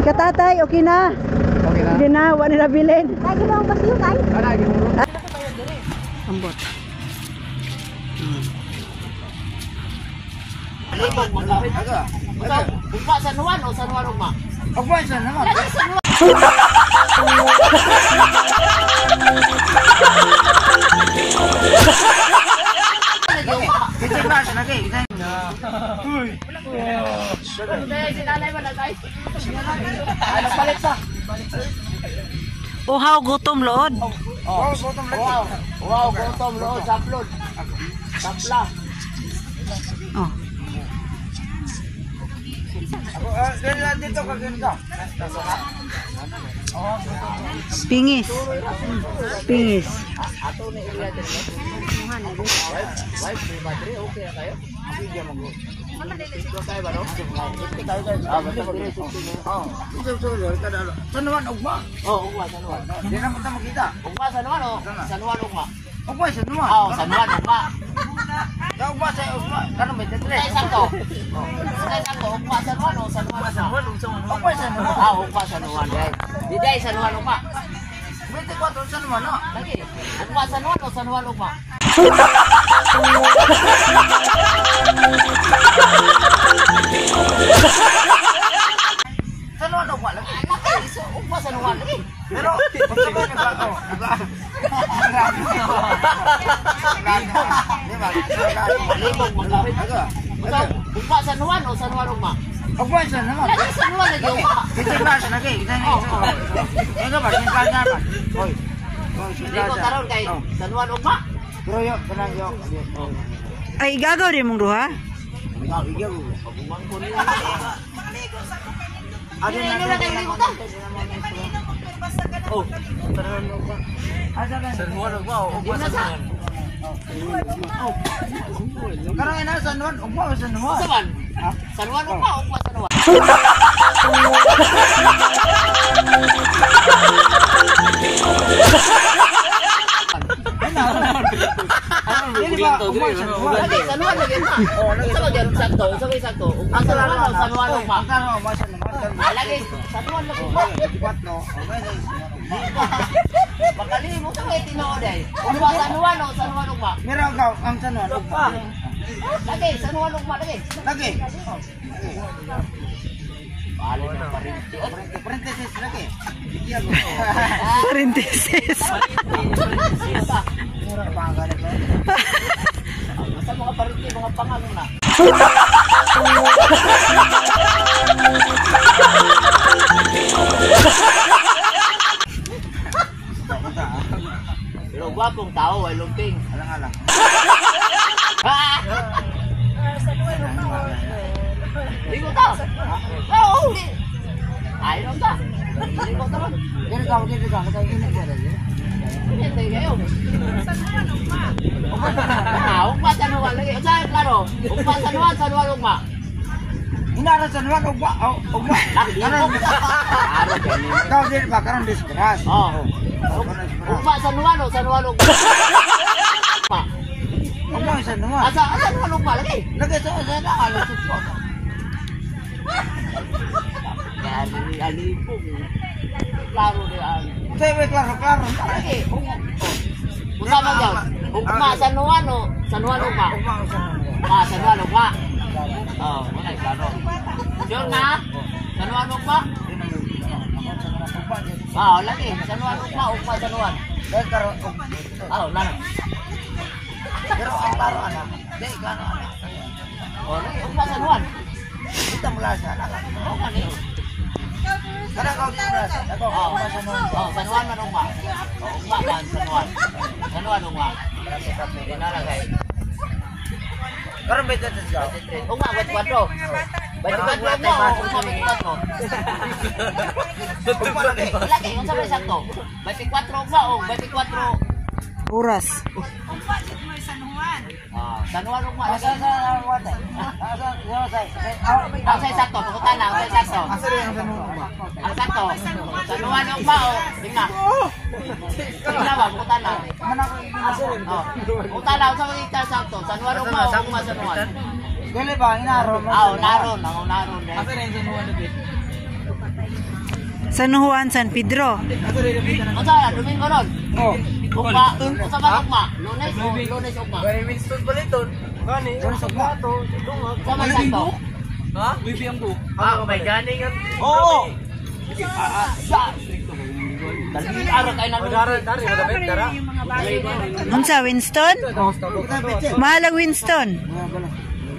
Katatay, okay na. Okay na. Hindi na, wala na bilin. Lagi mo ang basiyo kay. Ano lagi mo? Ambot. Ugma San Juan o San Juan isa naman. Lagi San Juan. Kita class lagi. Uy. Nagpalit sa. Uhaw, gutom, lood. Oh, bottom lagi. Wow. Wow, gutom loob, saplot. Sapla. Oh. Ah, dito ka ganito. Pingis. Pingis. Ato na area din. Wife, wife, okay na kayo? Hindi mo. Ikaw kayo ba no? Hindi kayo guys. Ah, basta mag-release Oh. Ito ito kada. San Juan ugma. Oh, ugma San Juan. Di na kita makita. Ugma San Juan o? San Juan ugma. Ugma isa naman. Ah, San Juan ugma. Ka ugma sa ugma. Kana may tetre. Sa isang to. Sa isang to, ugma San Juan o San Juan ugma. Naman. Ah, ugma San Juan guys. Di dahil San Juan ugma. 24 San Juan no. Lagi. Ugma San Juan o San Juan ugma. San Juan ugma lagi. Lagi, so, ugma San Juan lagi. Pero pag sabay naglago. Libog magkapit. Aga. Ito, ugma San Juan o San Juan ugma. Ugma isa naman. Lagi San Juan lagi ugma. Kita class lagi. Kita. Ega ba sin class naman. Hoy. Hindi ko karon kay Oh. Juan ugma. Pero yo kanang yo. Ay, gagaw rin mong duha. Ikaw. Pagumang ko niya. Ano na na tayo limutan. Oh, Asa na? San Juan ugma o ugma San Juan. Karang ina San Juan o San Juan. Sa man? San Juan ugma o ugma San Juan. Dili ba ugma o San Juan? Lagi San Juan lagi. Sa diyan sakto? Sa ba sakto? Ugma San Juan o San Juan ugma. Ang ugma San Juan. Ah, lagi San Juan lagi ugma. Kwatro. Pagkalimot sa may tinuod ay. Ugma San Juan o San Juan ugma. Meron ka ang San Juan ugma. Lagi San Juan ugma lagi. Lagi. Bali na pa rin. Bigyan mo. Parenthesis. Pangalan ko. Sa mga pariti, mga pangalan na. Pero gwapong tao ay lumping. Alang alang. Ko ta. Oo. Ayaw ta. Ko ta. Dili ka, dili ka. Kaya ini Hindi kayo. Ah, ugma sa nuwan lagi. Sa klaro. Ugma sa nuwan, sa nuwan ugma. Inara San Juan ugma. Oh, ugma. Karon. Ikaw dili ba karon disgras. Oh. Ugma sa nuwan o sa nuwan ugma. Ugma. Ugma San Juan. Asa asa nuwan ugma lagi. Lagi sa sa na alas ko. Kali alipong. Klaro di ang. Sabi klaro klaro. Lagi. Ugma man daw. Ugma sa nuwan o sa nuwan ugma. Ugma o San Juan. Ah, sa nuwan ugma. Oh, wala klaro. Sure na? Sa nuwan ugma? Ah, lagi. Sa nuwan ugma, ugma sa nuwan. Dahil karon Ah, wala na. Pero ang klaro anak. Dahil klaro anak. Oh, lagi. Ugma sa nuwan. Kita mula sa anak. Oh, kani. Kada ka disgras. Ako Oh, ugma San Juan. oh, San Juan man ugma. Oh, ugma man San Juan. San Juan ugma. Di na lang kay. Karon may tetes ka. Ugma, bet kwatro. Bet kwatro mo, ugma bet kwatro. Ugma lagi. Lagi, yung sabay sakto. Bet kwatro ugma, oh, bet kwatro. Oras. Ah, San Juan ugma. Asa sa wate. Asa yo say. Ang say sakto, pakutan ang say sakto. Asa rin ang San Juan ugma. Ang sakto. San Juan ugma, oh. Lima. Lima ba, pakutan ko asa rin. Oh, pakutan lang, sa mga sakto. San Juan ugma, oh, ugma San Juan. Dili ba inaro mo? Ah, naron, ang naron. eh. rin San Juan lagi. San Juan, San Pedro. Ano sa Domingo ron? Oh. Ugma. Sa ba ugma? Lunes o Lunes ugma? Gani Winston Baliton. Gani. Sa plato. Sa may sakto? Ha? Bibi ang buhok. Ah, may gani nga. Oo. Madapit, dara. Unsa, Winston? Mahal ang Winston.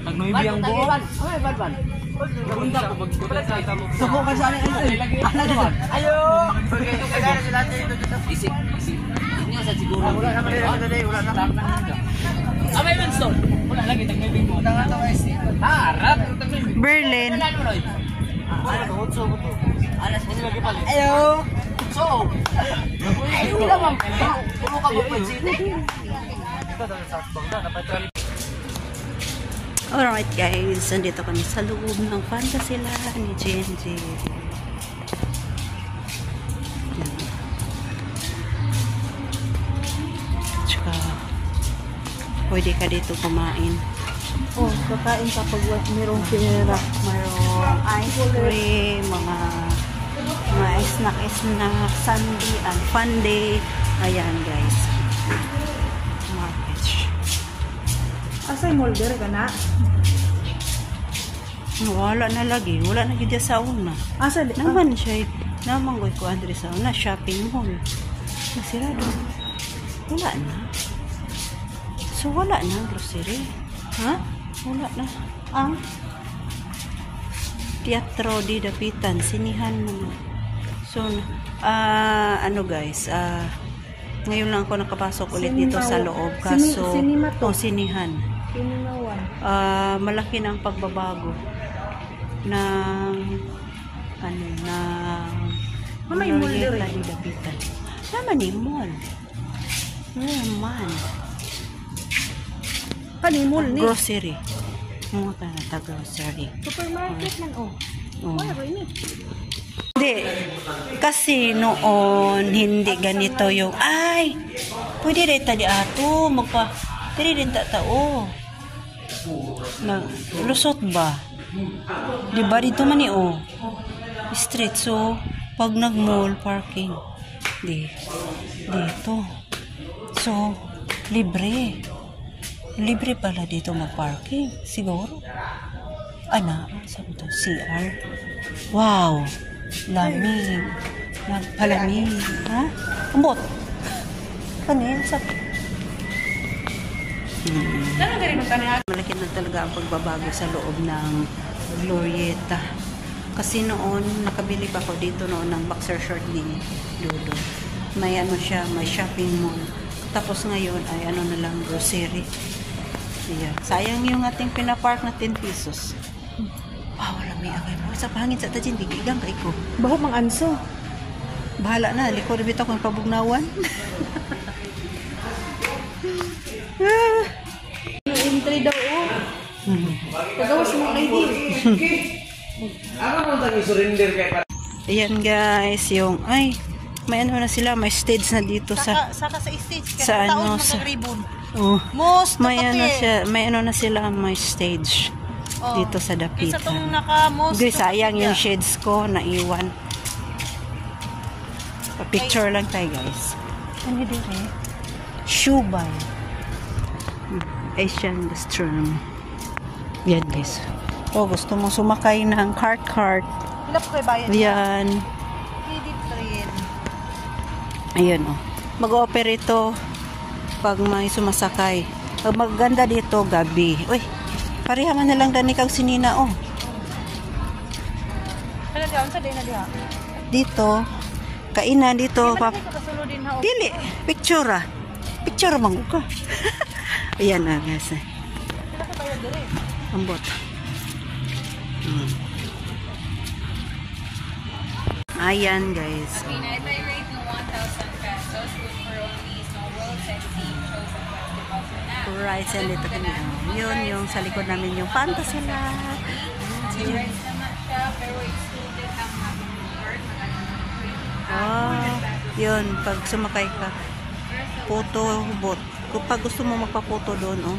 Nagnuibi ang buhok. Ay, ban Punta ko mo. Suko ka sa Ayo. Isip, isip. Ini sa siguro. Wala na manila dito dito, wala na. Ah, may Winston. Wala lagi tagmibig mo. Tanga to guys. Harap. Berlin. Wala mo Roy. Ano ko. Alas hindi lagi pala. Ayo. So. Ayo lang. Pulo ka mo pansin. Alright guys, nandito kami sa loob ng Fantasyland ni Genji. Pwede ka dito kumain. Oh, kakain kapag wa- merong pera. Mayroong ice cream, mga mga snack-snack, sundae, and fun day. Ayan guys. Market. Asay molder ka na? Wala na lagi. Wala na gid sa una. Asa di? Naman siya, naman ko ko Andre sa una, shopping mall. Nasirado. Wala na. So, wala na grocery. Ha? Wala na. Ang teatro di dapitan, sinihan naman. So, ah ano guys, ah ngayon lang ako nakapasok ulit dito sa loob. Sini- Kaso, sinima to? oh, sinihan. Piningawan. Ah, malaki na ang pagbabago ng ano na Mamay mall dire. di dapitan. Naman ni mall. Ni. Grocery. Mga ka na grocery. Supermarket man oh. Oh. Ini? Hindi. Kasi noon, hindi ganito yung, ay, pwede rin tadi ato, magpa, pwede rin tatao. Na, lusot ba? Di ba dito man eh, oh. Street, so, pag nag-mall parking, di, dito. So, libre. Libre pala dito mag-parking, siguro. Ana, sabi to, CR. Wow! Lamig. Nagpalamig. Ha? Ambot. Kanin, sa... Hmm. Malaki na talaga ang pagbabago sa loob ng Glorieta. Kasi noon, nakabili pa ako dito noon ng boxer short ni Dodo. May ano siya, may shopping mall. Tapos ngayon ay ano na lang, grocery. Ayan. Sayang yung ating pinapark na 10 pesos. Wow, rami agay mo. Sa pangit sa tajin, digigang kay ko. Baho mang anso. Bahala na, likod bitaw kong pabugnawan. Yung entry daw oh. Pagawas mo ID. Ano mo tagi surrender kay Ayan guys, yung, ay, may ano na sila, may stage na dito sa, Saka sa stage sa ano, sa, oh, Most may ano siya, may ano na sila, may stage dito sa Isa tong dapitan. naka most Guys, sayang yung shades ko, naiwan. Pa-picture lang tayo guys. Ano din eh? Shubay. Hmm, Asian gastronomy. Yan guys. Oh, gusto mo sumakay ng cart-cart. Hilap ko bayad. Yan. Credit train. Ayan oh. Mag-operate ito pag may sumasakay. Pag maganda dito, gabi. Uy, pareha man na lang dani kang sinina oh. Ano di unsa din na diha? Dito, kainan dito. Pap. Dili, picture ah. Picture man ko. Ayan na guys. eh. Ambot. Hmm. Ayan guys. Pinay Right, sa dito kami. Oh, Yun, yung sa likod namin yung mga bird, Oh, yun, pag sumakay ka, photo bot. Kung pag gusto mo magpa-photo doon, oh,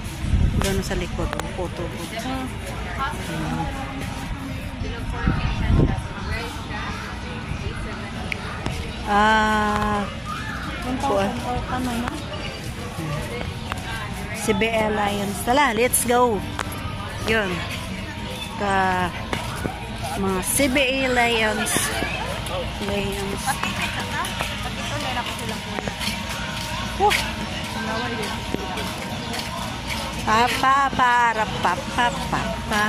doon sa likod, oh, photo bot. Hospital, below 14 fantastic, very strong, 87 Ah, 1,000 na? CBA Alliance. Tala, let's go. Yun. Ka mga CBA Alliance. Alliance. Wah. Pa pa para pa pa pa pa.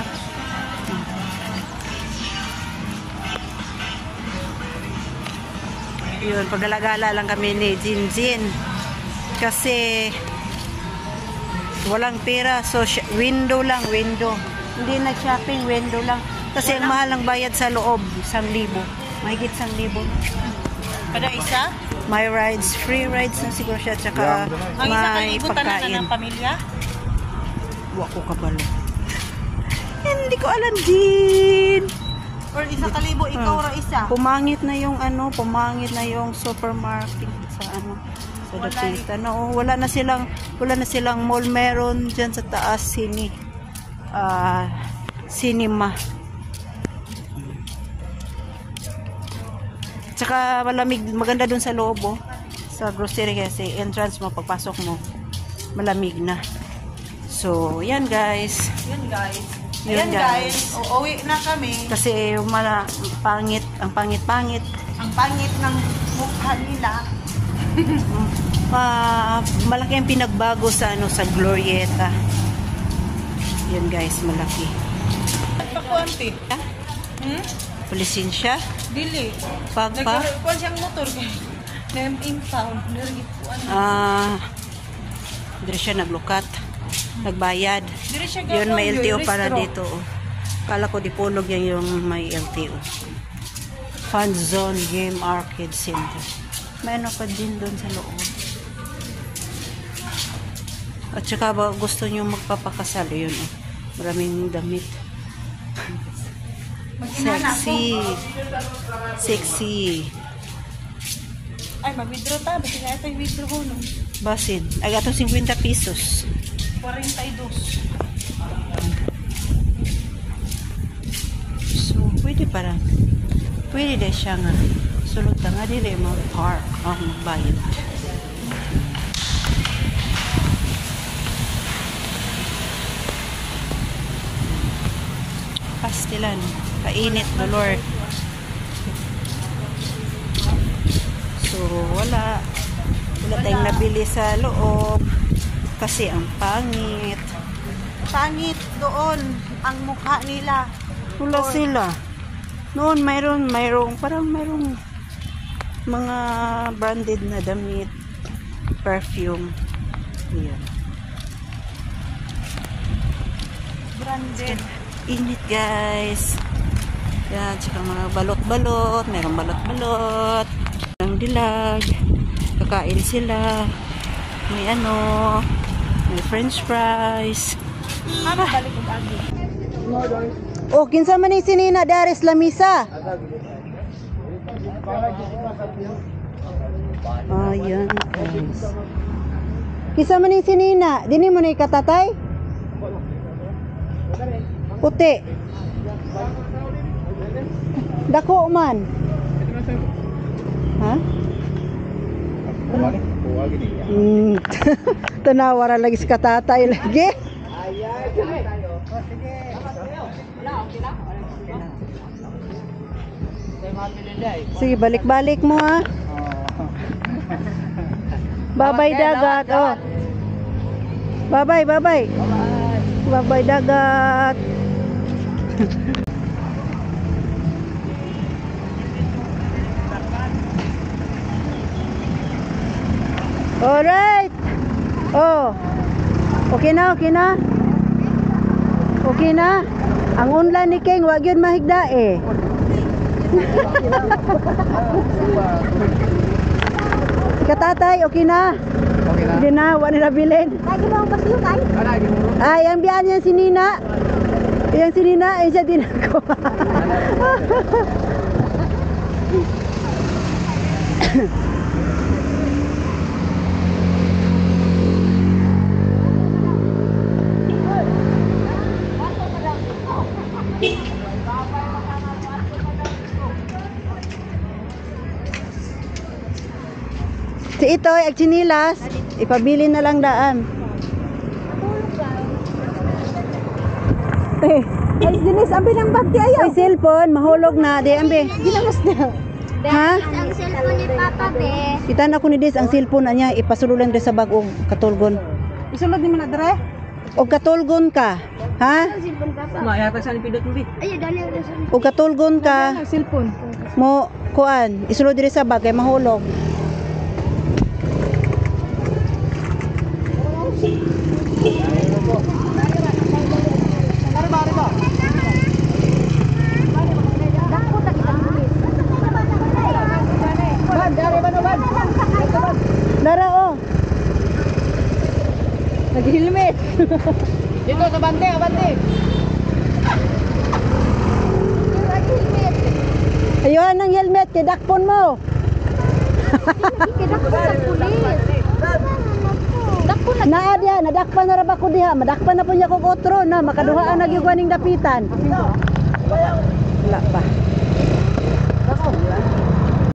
Yun, paglalagala lang kami ni Jinjin. Kasi walang pera. So, window lang, window. Hindi na shopping, window lang. Kasi ang mahal ng bayad sa loob, isang libo. Mahigit isang libo. Kada isa? May rides, free rides na siguro siya. Tsaka Ang isa may na pagkain. ng pamilya? Wa ko kabalo. Hindi ko alam, Jean. Or isa kalibo, ikaw ra isa? Pumangit na yung ano, pumangit na yung supermarket sa ano sa Dapita. No, wala na silang wala na silang mall meron diyan sa taas sini. Ah, cinema. Tsaka malamig, maganda dun sa loob oh. Sa grocery kasi entrance mo pagpasok mo malamig na. So, yan guys. Yun guys. Ayan guys, uuwi na kami. Kasi mala, pangit, ang pangit-pangit. Ang pangit ng mukha nila. Pa, malaki ang pinagbago sa ano sa Glorieta. Yun guys, malaki. Pakuanti. Hmm? Lisensya, Dili. pagpa, Nagkaroon siyang motor. Name impound. Naripuan. ah, dire siya naglukat, nagbayad. Dili siya Yun, may LTO para dito. Oh. Kala ko dipulog yan yung may LTO. Fun Zone Game Arcade Center. May ano pa din doon sa loob. At saka ba gusto nyo magpapakasal, yun eh. Maraming damit. Sexy. Sexy. Ay, mag-withdraw ta. Basta nga ito yung withdraw ko. No? Basin. Ay, ato 50 pesos. 42. So, pwede para. Pwede na siya nga. Sulod na nga dili mag-park ang magbayad. Pastilan. Painit, dolor. So, wala. Wala tayong nabili sa loob. Kasi ang pangit. Pangit doon ang mukha nila. Wala sila. Noon mayroon, mayroong, parang mayroong mga branded na damit, perfume. Yan. Branded. Init guys. Yan, tsaka mga balot-balot, mayroong balot-balot, ang dilag, kakain sila, may ano, may french fries. Agi? Oh, kinsa man ni sinina Dares Lamisa? Ayan, guys. Kinsa man ni sinina? Dini mo ni katatay? Puti. Dako man. Ha? Hmm. Tanawara lagi si katatay lagi. Sige, balik-balik mo ha. Babay dagat, oh. Babay, babay. Babay dagat. Alright. Oh. Okay na, okay na. Okay na. Ang unlan ni King, wag yun mahigda eh. Katatay, okay na. Okay na. Hindi na, wala na bilhin. Lagi mo ang basiyo kay? Ay, ang biyan niya si Nina. Yung si Nina, ay siya din ako. Si Itoy, ag chinilas, ipabili na lang daan. Eh, Ay, dinis, ambi ng bagti ayaw. Ay, cellphone, mahulog na. Di, ambe. Ginamos na. Ha? Ang cellphone ni Papa, be. Kita na ko ni Dis ang cellphone na niya. Ipasululan rin sa bag og katulgon. Isulod ni mo na dre. Og katulgon ka. Ha? Ang cellphone Papa. Mayata sa nipidot mo, bi. Ay, dali Og katulgon ka. Ang cellphone. Mo, kuan. Isulod rin sa bag kay mahulog. Lara, oh. Nag-helmet. Dito sa bante, abante. Ayun ang helmet. Kidakpon mo. Naa diya, nadakpan na ra ba ko diha? Madakpan na po niya kog otro na makaduhaan na gyud dapitan. Wala pa.